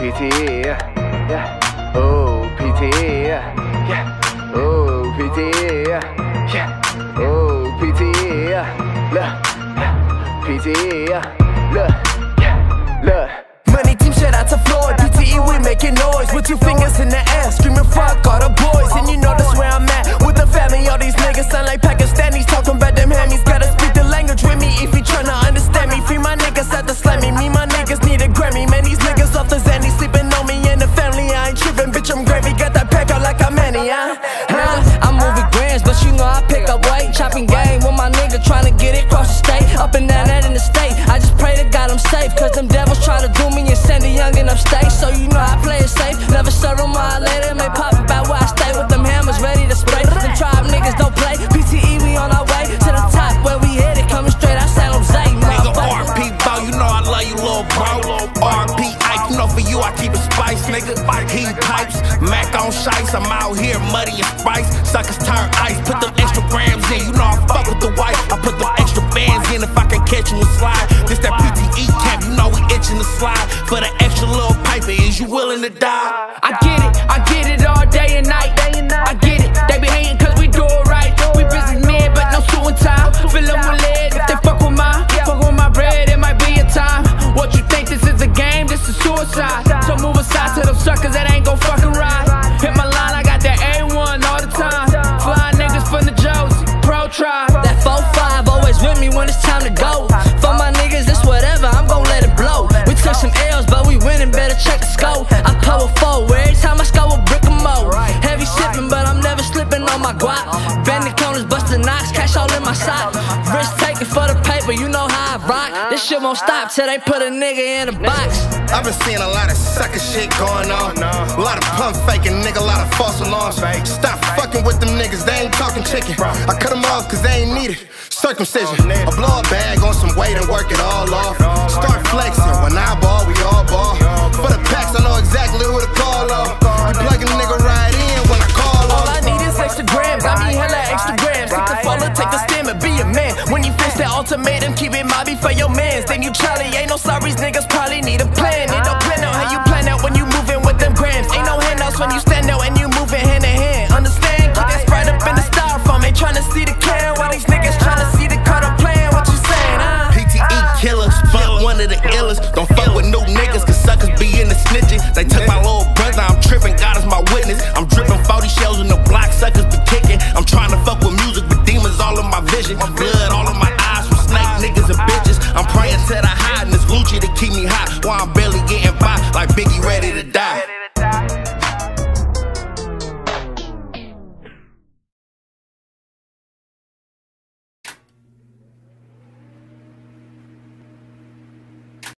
PT, yeah. Oh, PT, yeah. Oh, PT, yeah. Oh, PT, look, PT, look, look. Money team, shout out to Floyd. PTE, we making noise with two fingers in the air, screaming Up and down that in the state. I just pray to God I'm safe, cause them devils try to do me and send a youngin' upstate. So you know I play it safe. Never serve them while later. May pop about where I stay with them hammers ready to spray. Them tribe niggas don't play. PTE, we on our way to the top where we headed. Coming straight out San Jose. Nigga. RP bow, you know I love you, little bro. RP Ike, you know for you I keep it spice, nigga. Heat pipes, Mac on shice, I'm out here muddy and spice. Suckers turn ice, put them extra grams in. You know I fuck with the Little piper, is you willing to die? I get it, I get it all day and night. Corners, knocks, cash all in my sock. Risk taking for the paper, you know how I rock. This shit won't stop till they put a nigga in a box. I've been seeing a lot of sucker shit going on. A lot of pump faking, nigga, a lot of false alarms. Stop fucking with them niggas, they ain't talking chicken. I cut them off cause they ain't needed. Circumcision. Ultimatum, keep it mobby for your mans. Then you Charlie, ain't no sorries, niggas probably need a plan. Ain't no plan out how you plan out when you moving with them grams. Ain't no handouts when you stand out and you moving hand in hand. Understand? Keep that sprite up in the styrofoam. Ain't tryna see the can while these niggas tryna see the card I'm playing. What you saying, huh? PTE killers, fuck one of the illest. Don't fuck die.